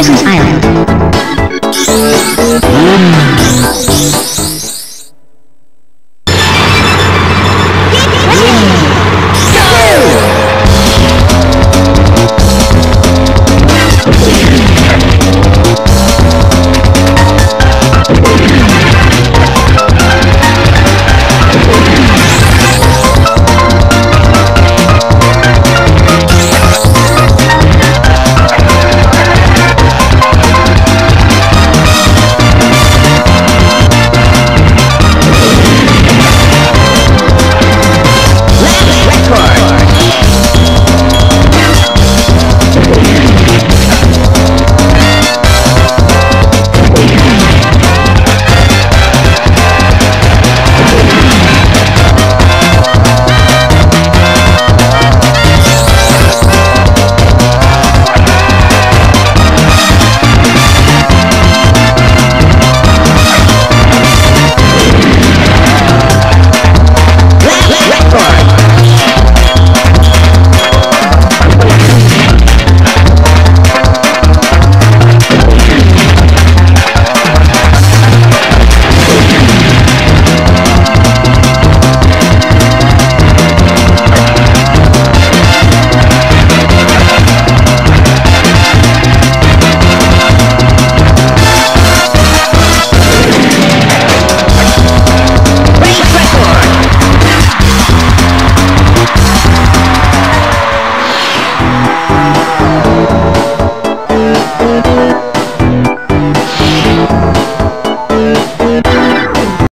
Christmas Island.